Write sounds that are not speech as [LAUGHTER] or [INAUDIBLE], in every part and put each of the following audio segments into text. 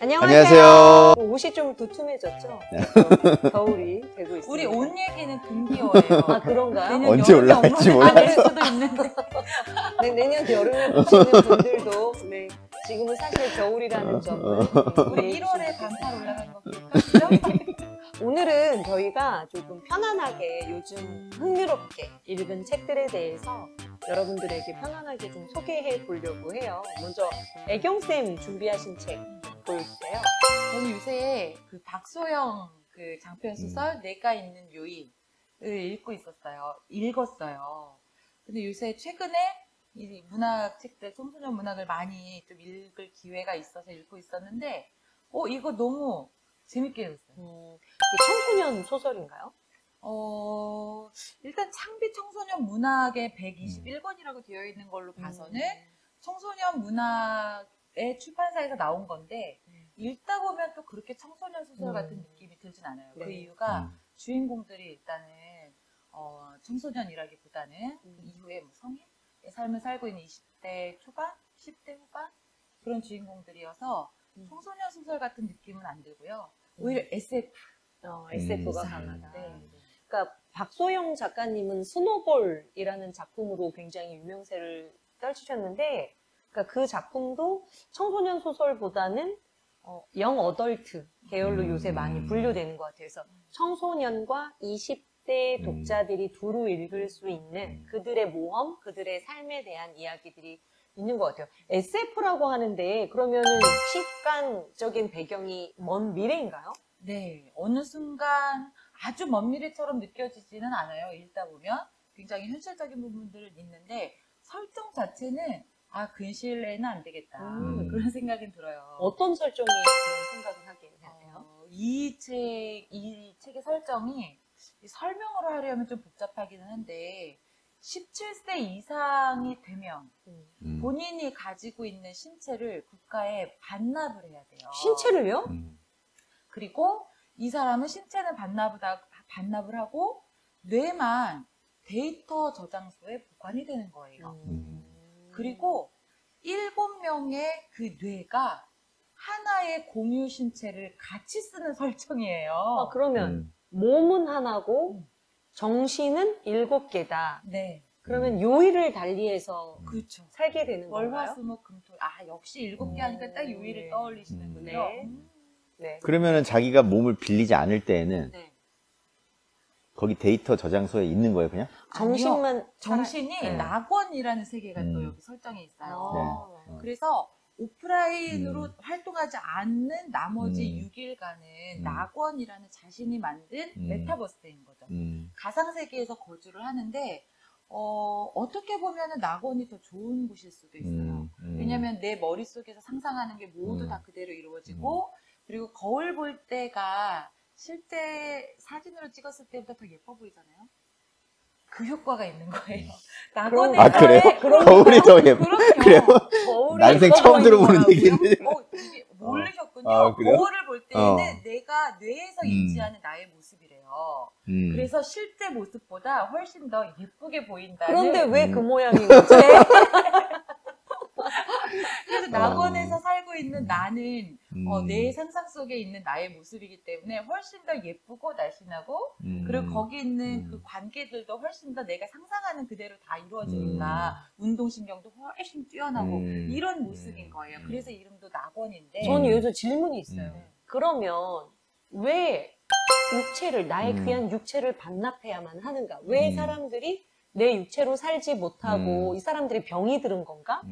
안녕하세요. 옷이 좀 두툼해졌죠? 네. [LAUGHS] 겨울이 되고 있습니다. 우리 옷 얘기는 금기어예요. 아 그런가요? 언제 올라갈지 몰라서. 수도 있는데. [LAUGHS] 네, 내년 여름에 보시는 분들도 네, 지금은 사실 겨울이라는 점을 우리 네, 1월에 반팔 올라간 거 기억하시죠? [LAUGHS] 오늘은 저희가 조금 편안하게 요즘 흥미롭게 읽은 책들에 대해서 여러분들에게 편안하게 좀 소개해 보려고 해요. 먼저 애경쌤 준비하신 책 보여주세요. 저는 요새 그 박소영 그 장편 소설 음. 내가 있는 요인을 읽고 있었어요. 읽었어요. 근데 요새 최근에 이 문학 책들, 청소년 문학을 많이 좀 읽을 기회가 있어서 읽고 있었는데, 어, 이거 너무 재밌게 읽었어요. 음, 그 청소년 소설인가요? 어, 일단 창비 청소년 문학의 121권이라고 되어 있는 걸로 봐서는 청소년 문학의 출판사에서 나온 건데 음. 읽다 보면 또 그렇게 청소년 소설 음. 같은 느낌이 들진 않아요. 그 네. 이유가 음. 주인공들이 일단은 어, 청소년이라기보다는 음. 그 이후에 뭐 성인의 삶을 살고 있는 20대 초반, 10대 후반 그런 주인공들이어서 음. 청소년 소설 같은 느낌은 안 들고요. 오히려 SF. 어, SF가 음. 강하다. 네. 그러니까 박소영 작가님은 스노볼이라는 작품으로 굉장히 유명세를 떨치셨는데, 그러니까 그 작품도 청소년 소설보다는 어, 영 어덜트 계열로 음. 요새 많이 분류되는 것 같아요. 그래서 청소년과 20대 음. 독자들이 두루 읽을 수 있는 음. 그들의 모험, 그들의 삶에 대한 이야기들이 있는 것 같아요. SF라고 하는데 그러면은 시간적인 배경이 먼 미래인가요? 네, 어느 순간 아주 먼 미래처럼 느껴지지는 않아요. 읽다 보면 굉장히 현실적인 부분들은 있는데 설정 자체는 아 근시일내는 안 되겠다 음. 그런 생각이 들어요. 어떤 설정이 그런 생각을 하게 되나요? 어, 이 책, 이 책의 설정이 이 설명으로 하려면 좀 복잡하기는 한데 17세 이상이 되면 음. 음. 본인이 가지고 있는 신체를 국가에 반납을 해야 돼요. 신체를요? 음. 그리고 이 사람은 신체는 반납을, 하- 반납을 하고 뇌만 데이터 저장소에 보관이 되는 거예요. 음. 그리고 일곱 명의 그 뇌가 하나의 공유 신체를 같이 쓰는 설정이에요. 아, 그러면 음. 몸은 하나고 음. 정신은 일곱 개다. 네, 그러면 요일을 달리해서 그렇죠. 살게 되는 건가요? 월화수목금토 아 역시 일곱 개 하니까 딱 요일을 네. 떠올리시는군요. 네. 음. 네. 그러면은 자기가 몸을 빌리지 않을 때에는 네. 거기 데이터 저장소에 있는 거예요, 그냥? 정신만 정신이 살아- 네. 낙원이라는 세계가 또 음. 여기 설정에 있어요. 아. 네. 그래서 오프라인으로 음. 활동하지 않는 나머지 음. 6일간은 음. 낙원이라는 자신이 만든 음. 메타버스인 거죠. 음. 가상 세계에서 거주를 하는데 어, 어떻게 보면 낙원이 더 좋은 곳일 수도 있어요. 음. 음. 왜냐면 내 머릿속에서 상상하는 게 모두 음. 다 그대로 이루어지고 그리고 거울 볼 때가 실제 사진으로 찍었을 때보다 더 예뻐 보이잖아요. 그 효과가 있는 거예요. [LAUGHS] 낙원에 아, 그래요? 그런 거울이 더 예뻐. 그래요? 난생 처음 들어보는? 얘기인데. 어, 이게 모르셨군요. 아, 그래요? 거울을 볼 때는 어. 내가 뇌에서 음. 인지하는 나의 모습이래요. 음. 그래서 실제 모습보다 훨씬 더 예쁘게 보인다는. 그런데 왜그 음. 모양인 거죠? [LAUGHS] 그래서 낙원에서 살고 있는 나는 음. 어, 내 상상 속에 있는 나의 모습이기 때문에 훨씬 더 예쁘고 날씬하고 음. 그리고 거기 있는 음. 그 관계들도 훨씬 더 내가 상상하는 그대로 다 이루어지니까 운동신경도 훨씬 뛰어나고 음. 이런 모습인 음. 거예요. 음. 그래서 이름도 낙원인데 저는 여기서 질문이 있어요. 음. 그러면 왜 육체를 나의 음. 귀한 육체를 반납해야만 하는가? 왜 음. 사람들이 내 육체로 살지 못하고 음. 이 사람들이 병이 들은 건가?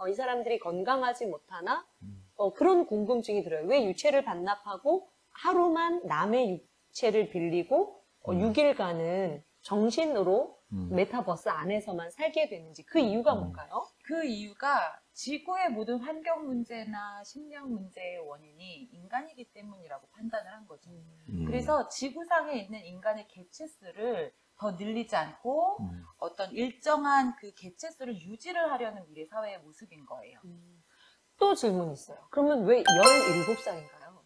음. 어, 이 사람들이 건강하지 못하나? 음. 어, 그런 궁금증이 들어요. 왜 육체를 반납하고 하루만 남의 육체를 빌리고 어, 음. 6일간은 정신으로 음. 메타버스 안에서만 살게 되는지 그 이유가 음. 뭔가요? 그 이유가 지구의 모든 환경 문제나 식량 문제의 원인이 인간이기 때문이라고 판단을 한 거죠. 음. 그래서 지구상에 있는 인간의 개체 수를 더 늘리지 않고 음. 어떤 일정한 그 개체 수를 유지를 하려는 미래 사회의 모습인 거예요. 또 질문이 있어요. 그러면 왜 17살인가요?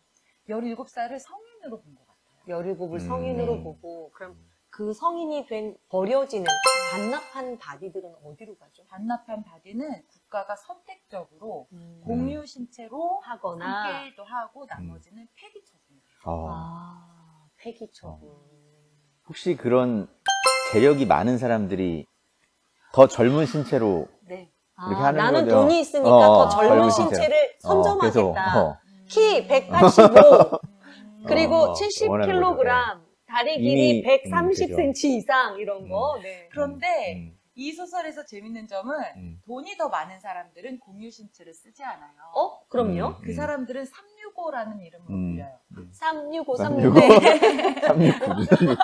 17살을 성인으로 본 것 같아요. 17을 음. 성인으로 보고 그럼 그 성인이 된 버려지는 반납한 바디들은 어디로 가죠? 반납한 바디는 국가가 선택적으로 음. 공유 신체로 하거나 함께도 하고 나머지는 폐기 처분해요. 어. 아 폐기 처분. 혹시 그런 재력이 많은 사람들이 더 젊은 신체로 네. 이렇게 아, 하는 나는 거죠. 돈이 있으니까 어, 더 젊은 젊은 신체를 어, 선점하겠다. 어. 키 185, 음. [LAUGHS] 그리고 어, 어, 70kg, 다리 길이 이미, 130cm 이상 이런 거. 네. 그런데 음, 이 소설에서 재밌는 점은 음. 돈이 더 많은 사람들은 공유 신체를 쓰지 않아요. 어? 그럼요. 음. 그 사람들은 365라는 이름으로 음. 불려요. 365, 365. 365. 369.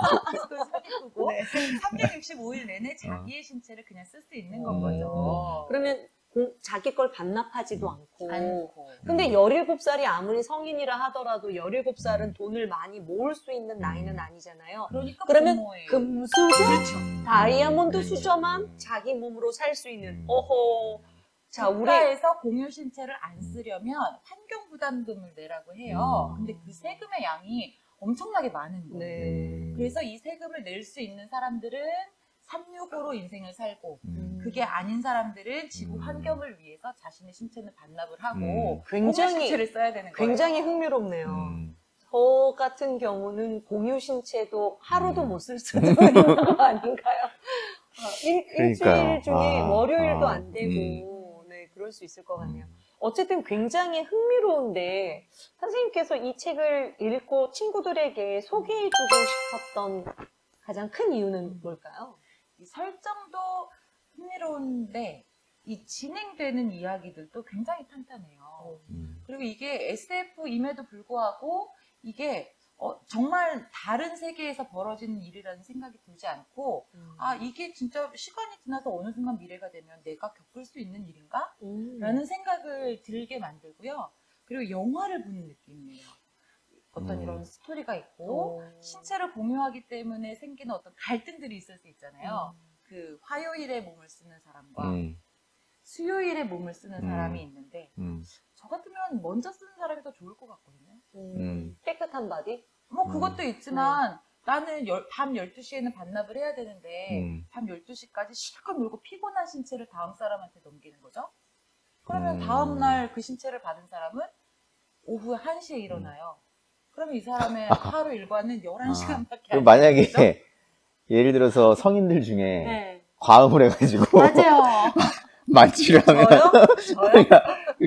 그 365일 내내 자기의 신체를 그냥 쓸 수 있는 건 음. 거죠. 그러면 공- 자기 걸 반납하지도 음. 않고. 않고. 근데 17살이 아무리 성인이라 하더라도 17살은 음. 돈을 많이 모을 수 있는 나이는 아니잖아요. 그러니까 그러면 부모예요. 금수저, 음. 다이아몬드 음. 수저만 자기 몸으로 살 수 있는. 음. 어허. 자, 우리 국가에서 공유 신체를 안 쓰려면 환경 부담금을 내라고 해요. 음. 근데 그 세금의 양이 엄청나게 많은 거예요. 네. 그래서 이 세금을 낼 수 있는 사람들은 365로 인생을 살고 음. 그게 아닌 사람들은 지구 음. 환경을 위해서 자신의 신체는 반납을 하고 음. 공유 굉장히 신체를 써야 되는 거예요. 굉장히 흥미롭네요. 음. 저 같은 경우는 공유 신체도 하루도 음. 못쓸 수도 있는 거 아닌가요? 어, 일. 일주일 중에 아, 월요일도 아, 안 되고, 그럴 수 있을 것 같네요. 어쨌든 굉장히 흥미로운데, 선생님께서 이 책을 읽고 친구들에게 소개해주고 싶었던 가장 큰 이유는 뭘까요? 이 설정도 흥미로운데 이 진행되는 이야기들도 굉장히 탄탄해요. 음. 그리고 이게 SF임에도 불구하고 이게 어, 정말 다른 세계에서 벌어지는 일이라는 생각이 들지 않고 아 이게 진짜 시간이 지나서 어느 순간 미래가 되면 내가 겪을 수 있는 일인가? 음. 라는 생각을 들게 만들고요. 그리고 영화를 보는 느낌이에요. 어떤 음. 이런 스토리가 있고 어. 신체를 공유하기 때문에 생기는 어떤 갈등들이 있을 수 있잖아요. 음. 그 화요일에 몸을 쓰는 사람과 음. 수요일에 몸을 쓰는 음. 사람이 있는데 음. 저 같으면 먼저 쓰는 사람이 더 좋을 것 같거든요. 음. 음. 깨끗한 바디? 뭐 음. 그것도 있지만 나는 열- 밤 12시에는 반납을 해야 되는데 음. 밤 12시까지 실컷 놀고 피곤한 신체를 다음 사람한테 넘기는 거죠. 그러면 음. 다음날 그 신체를 받은 사람은 오후 1시에 일어나요. 그러면 이 사람의 [LAUGHS] 하루 일과는 11시간밖에 그럼 안 만약에 되죠? [LAUGHS] 예를 들어서 성인들 중에 네. 과음을 해가지고 [LAUGHS] 맞아요. 만취를 하면 저요? 저요?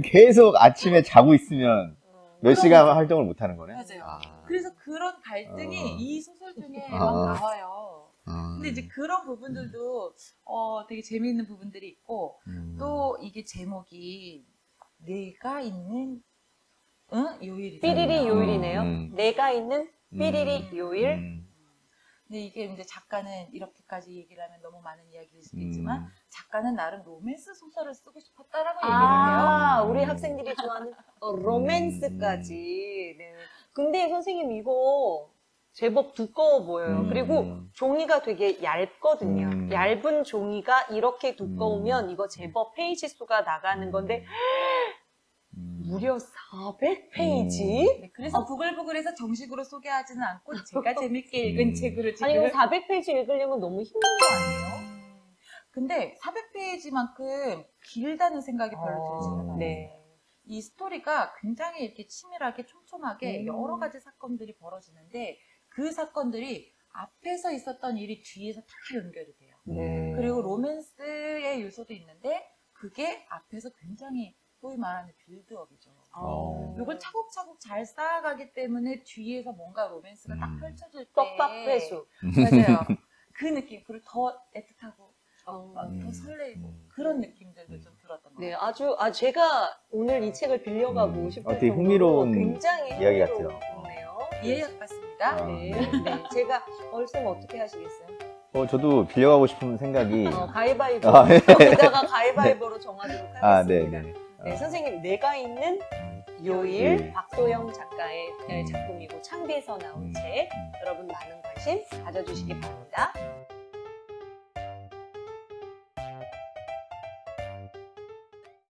계속 아침에 자고 있으면 몇 시간 활동을 못 하는 거네. 맞아요. 아. 그래서 그런 갈등이 어. 이 소설 중에 아. 막 나와요. 아. 근데 이제 그런 부분들도 어, 되게 재미있는 부분들이 있고 음. 또 이게 제목이 내가 있는 응? 요일이 삐리리 요일이네요. 음. 내가 있는 삐리리 음. 요일. 음. 근데 이게 이제 작가는 이렇게까지 얘기를 하면 너무 많은 이야기일 수도 있지만 음. 작가는 나름 로맨스 소설을 쓰고 싶었다라고 아, 해요. 우리 음. 학생들이 좋아하는 어, 로맨스까지. 네. 근데 선생님 이거 제법 두꺼워 보여요. 음. 그리고 종이가 되게 얇거든요. 음. 얇은 종이가 이렇게 두꺼우면 음. 이거 제법 페이지 수가 나가는 건데 음. 무려 400페이지? 네, 그래서 부글부글해서 정식으로 소개하지는 않고 제가 [LAUGHS] 재밌게 읽은 음. 책으로 지금 아니 그럼 400페이지 읽으려면 너무 힘든 거 아니에요? 음, 근데 400페이지만큼 길다는 생각이 별로 어. 들지는 않아요. 네. 이 스토리가 굉장히 이렇게 치밀하게 촘촘하게 음. 여러 가지 사건들이 벌어지는데 그 사건들이 앞에서 있었던 일이 뒤에서 다 연결이 돼요. 네. 그리고 로맨스의 요소도 있는데 그게 앞에서 굉장히 소위 말하는 빌드업이죠. 어. 이걸 차곡차곡 잘 쌓아가기 때문에 뒤에서 뭔가 로맨스가 딱 음. 펼쳐질 때 떡밥 회수. 맞아요. [LAUGHS] 그 느낌 그리고 더 애틋하고 어. 막 음. 더 설레이고 음. 그런 느낌들도 음. 좀 들었던 것 네, 같아요. 아주 아 제가 오늘 이 책을 빌려가고 음. 싶을 어, 되게 흥미로운 굉장히 이야기 같아요. 흥미롭네요. 이해력 같습니다. 어. 네, 네. 제가 얼쌤 어떻게 하시겠어요? 어, 저도 빌려가고 싶은 생각이. 어, 가위바위보. 아, 예. 거기다가 가위바위보로 [LAUGHS] 정하도록 하겠습니다. 아, 네네. 네, 선생님 내가 있는 요일 요일. 박소영 작가의 음. 작품이고 창비에서 나온 음. 책 음. 여러분 많은 관심 가져주시기 바랍니다.